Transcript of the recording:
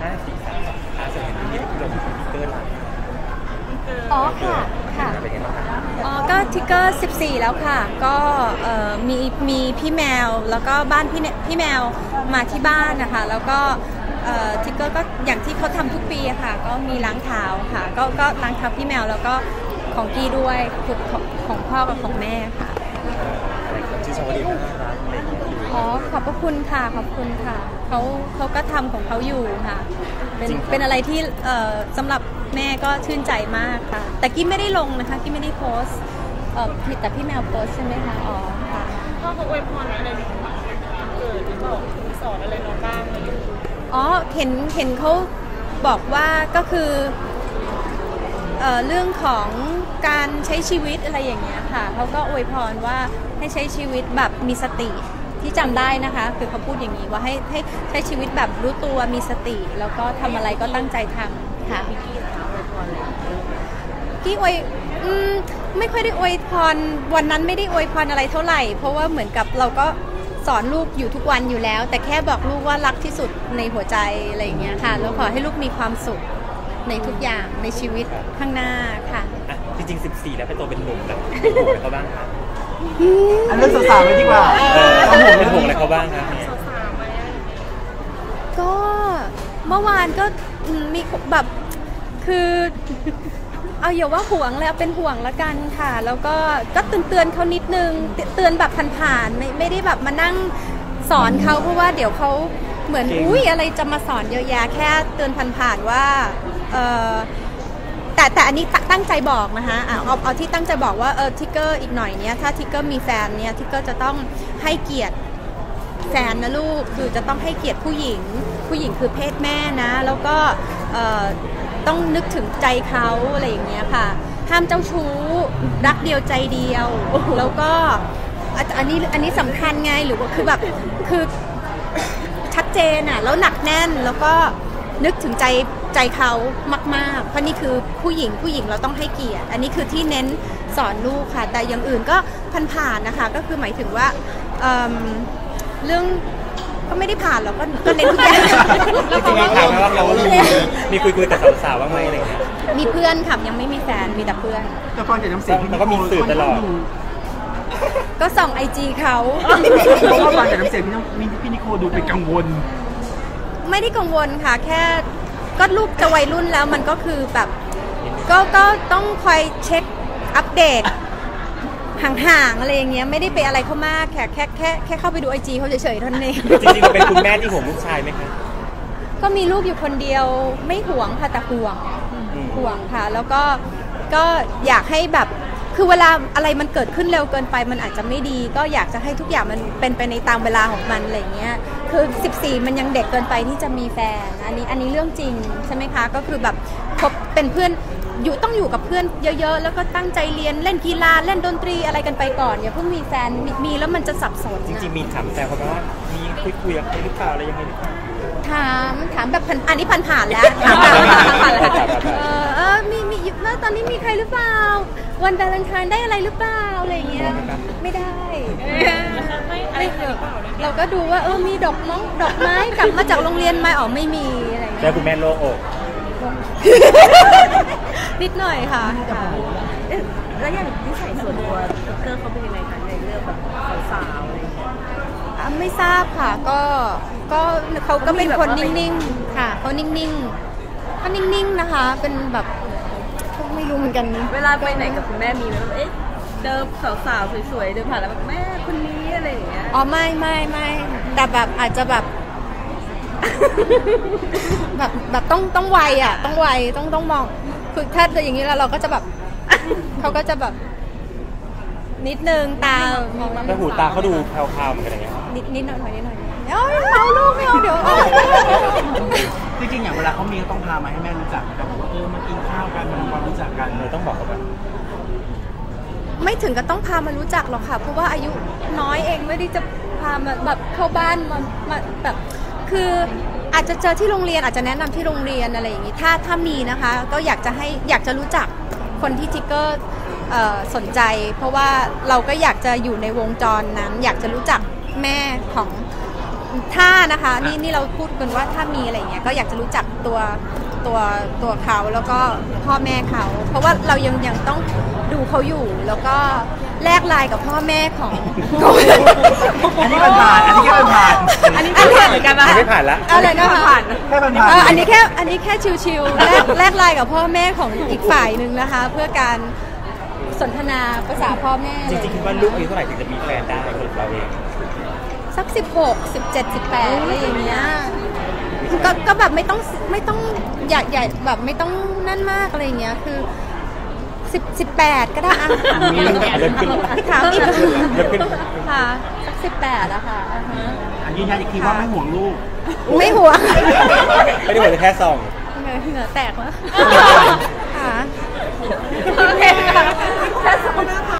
ห้าสี่สามสองห้าเสร็จเห็นที่เรามีคอมพิวเตอร์ไลน์อ๋อค่ะค่ะเป็นยังไงบ้างคะอ๋อก็ทิกเกอร์14 แล้วค่ะ ก็เอ่อมีมีพี่แมวแล้วก็บ้านพี่เนพี่แมวมาที่บ้านนะคะ แล้วก็เอ่อทิกเกอร์ก็อย่างที่เขาทำทุกปีอะค่ะ ก็มีล้างเท้าค่ะ ก็ก็ล้างเท้าพี่แมวแล้วก็ของกี้ด้วยคือของของพ่อกับของแม่ค่ะอะไร คนชื่อชาวดีน่ารักอะไรอย่างเงี้ยอ๋อขอบพระคุณค่ะขอบคุณค่ะเขาเขาก็ทำของเขาอยู่ค่ะ เป็นเป็นอะไรที่เอ่อสำหรับแม่ก็ชื่นใจมากค่ะ แต่กี้ไม่ได้ลงนะคะกี้ไม่ได้โพสต์เอ่อผิดแต่พี่แมวโพสต์ใช่ไหมคะอ๋อค่ะ พ่อเขาอวยพรอะไรในวันเกิดหรือบอกสอนอะไรน้องบ้างไหมลูกอ๋อ เห็น เห็นเขาบอกว่าก็คือเอ่อเรื่องของการใช้ชีวิตอะไรอย่างเงี้ยค่ะ เขาก็อวยพรว่า ให้ใช้ชีวิตแบบมีสติที่จำได้นะคะ คือเขาพูดอย่างนี้ว่าให้ให้ใช้ชีวิตแบบรู้ตัวมีสติ แล้วก็ทำอะไรก็ตั้งใจทำค่ะกี้อวยอืมไม่ค่อยได้อวยพรวันนั้นไม่ได้อวยพรอะไรเท่าไหร่ เพราะว่าเหมือนกับเราก็สอนลูกอยู่ทุกวันอยู่แล้ว แต่แค่บอกลูกว่ารักที่สุดในหัวใจอะไรอย่างเงี้ยค่ะ แล้วขอให้ลูกมีความสุขในทุกอย่างในชีวิตข้างหน้าค่ะอะจริงๆ 14 แล้วเป็นตัวเป็นหนุ่มแล้วเป็นห่วงอะไรเขาบ้างคะ อันเรื่องสาวๆไปดีกว่าเออเป็นห่วงอะไรเขาบ้างคะเนี่ยสาวไหมก็เมื่อวานก็อืมมีแบบคือเอาอย่าว่าห่วงเลยเอาเป็นห่วงละกันค่ะ แล้วก็ก็เตือนเตือนๆเขานิดนึงเตืเตือนแบบผ่านๆไม่ไม่ได้แบบมานั่งสอนเขาเพราะว่าเดี๋ยวเขาเหมือนอุ้ยอะไรจะมาสอนเยอะแยะแค่เตือนผ่านๆว่าเออ แต่แต่อันนี้ตั้งใจบอกนะคะอะเอาเอาที่ตั้งใจบอกว่าเออทิกเกอร์อีกหน่อยเนี้ยถ้าทิกเกอร์มีแฟนเนี้ยทิกเกอร์จะต้องให้เกียรติแฟนนะลูกคือจะต้องให้เกียรติผู้หญิง ผู้หญิงคือเพศแม่นะ แล้วก็เอ่อต้องนึกถึงใจเขาอะไรอย่างเงี้ยค่ะ ห้ามเจ้าชู้รักเดียวใจเดียว แล้วก็อันนี้อันนี้สำคัญไงหรือว่าคือแบบคือชัดเจนอะแล้วหนักแน่นแล้วก็นึกถึงใจ ใจเขามากๆ เพราะนี่คือผู้หญิงผู้หญิงเราต้องให้เกียรติ อันนี้คือที่เน้นสอนลูกค่ะ แต่อย่างอื่นก็ผ่านๆนะคะ ก็คือหมายถึงว่าเอิ่มเรื่องก็ไม่ได้ผ่านหรอกก็ก็เน้นทุกอย่างจริงๆมีถามไหมว่าเรามีมีคุยคุยๆกับสาวๆบ้างไหมอะไรอย่างเงี้ยมีเพื่อนค่ะยังไม่มีแฟนมีแต่เพื่อนแต่ฟังจากน้ำเสียงพี่แล้วก็มีสื่อตลอดก็ส่องไอจีเขาเพราะว่าฟังจากน้ำเสียงพี่น้องพี่นิโคดูเป็นกังวล ไม่ได้กังวลค่ะ แค่ ก็ลูกจะวัยรุ่นแล้วมันก็คือแบบก็ก็ต้องคอยเช็คอัปเดตห่างๆอะไรอย่างเงี้ยไม่ได้ไปอะไรเขามากแค่แค่แค่แค่เข้าไปดูไอจีเขาเฉยๆเท่านั้นเองจริงๆเราเป็นคุณแม่ที่ห่วงลูกชายไหมคะก็มีลูกอยู่คนเดียวไม่ห่วงค่ะแต่ห่วงห่วงค่ะ แล้วก็ก็อยากให้แบบ คือเวลาอะไรมันเกิดขึ้นเร็วเกินไปมันอาจจะไม่ดี ก็อยากจะให้ทุกอย่างมันเป็นไปในตามเวลาของมันอะไรอย่างเงี้ยคือ 14 มันยังเด็กเกินไปที่จะมีแฟน อันนี้อันนี้เรื่องจริงใช่ไหมคะ ก็คือแบบคบเป็นเพื่อนอยู่ต้องอยู่กับเพื่อนเยอะๆ แล้วก็ตั้งใจเรียนเล่นกีฬาเล่นดนตรีอะไรกันไปก่อนอย่าเพิ่งมีแฟนมีมีแล้วมันจะสับสนจนะริงๆมีถามแซวเขาไหมว่ามีคุยคุยๆกับใครหรือเปล่าอะไรยังไงหรือเปล่าถามถามแบบผ่านอันนี้ผ่านผ่านๆแล้วถามผ่านผ่านผ่านแล้วเออเออมีมีแล้วตอนนี้มีใครหรือเปล่า วันวาเลนไทน์ได้อะไรหรือเปล่าอะไรอย่างเงี้ยไม่ได้ไม่อะไรไม่เกิเกิดดเราก็ดูว่าเออมีดอกมงดอกไม้กลับมาจากโรงเรียนไหมอ๋อไม่มีอะไรอย่างแล้เงี้วยคุณแม่โล่งอกนิดหน่อยค่ะค่ะแล้วอย่างนิสัยส่วนตัวเกอร์เขาเป็นยังไงคะในเรื่องแบบสาวๆอะไรอย่างเงี้ยอะไม่ทราบค่ะก็ก็เขาก็เป็นคนนิ่งๆค่ะเขานิ่งๆเขานิ่งๆนะคะ เป็นแบบ ไม่รู้เหมือนกันเวลาไปไหนกับคุณแม่มีไหมว่าเอ๊ะเจอสาวๆสวยๆเดินผ่านแล้วแบบแม่คนนี้อะไรอย่างเงี้ยอ๋อไม่ไม่ไม่แต่แบบอาจจะแบบ แบบแบบต้องต้องไวอะ ต้องไวต้องต้องมองคือถ้าอย่างนี้แล้วเราก็จะแบบ เขาก็จะแบบ นิดนึงตามองแล้วหูตาเขาดูแพรวๆเหมือนกันอย่างเงี้ยนิดนิดหน่อยหน่อยนิดหน่อย เอ้ยเอาลูกไม่เอาเดี๋ยวเอาจริงๆอย่างเวลาเขามีก็ต้องพามาให้แม่รู้จักแบบว่าเออมากินข้าวกันมาทำความรู้จักกันเราต้องบอกเขาแบบไม่ถึงกับต้องพามารู้จักหรอกค่ะ เพราะว่าอายุน้อยเองไม่ได้จะพามาแบบเข้าบ้านมามาแบบคืออาจจะเจอที่โรงเรียนอาจจะแนะนำที่โรงเรียนอะไรอย่างนี้ถ้าถ้ามีนะคะ ก็อยากจะให้อยากจะรู้จักคนที่ทิกเกอร์เอ่อสนใจ เพราะว่าเราก็อยากจะอยู่ในวงจรนั้น อยากจะรู้จักแม่ของ ถ้านะคะนี่นี่เราพูดกันว่าถ้ามีอะไรอย่างเงี้ยก็อยากจะรู้จักตัวตัวตัวเขาแล้วก็พ่อแม่เขา เพราะว่าเรายังยังต้องดูเขาอยู่แล้วก็แลกไลน์กับพ่อแม่ของอันนี้มันผ่าน อันนี้แค่มันผ่าน อันนี้ไม่ผ่านเหมือนกันปะยังไม่ผ่านละอะไรนะคะผ่านแค่มันผ่านเอออันนี้แค่อันนี้แค่ชิวๆแลกแลกไลน์กับพ่อแม่ของอีกฝ่ายหนึ่งนะคะ เพื่อการสนทนาภาษาพ่อแม่จริงๆคิดว่าลูกอายุเท่าไหร่ถึงจะมีแฟนได้สำหรับเราเอง สักสิบหกสิบเจ็ดสิบแปดอะไรอย่างเงี้ยก็ก็แบบไม่ต้องไม่ต้องอยากใหญ่แบบไม่ต้องนั่นมากอะไรอย่างเงี้ยคือสิบสิบแปดก็ได้อะเริ่มขึ้นถามอีกเริ่มขึ้นค่ะสักสิบแปดอะค่ะอ่าฮะอันยืนยันอีกทีว่าไม่ห่วงลูก ไม่ห่วง ไม่ได้หมดแค่ซองเหงื่อเหงื่อแตกแล้วค่ะโอเคค่ะ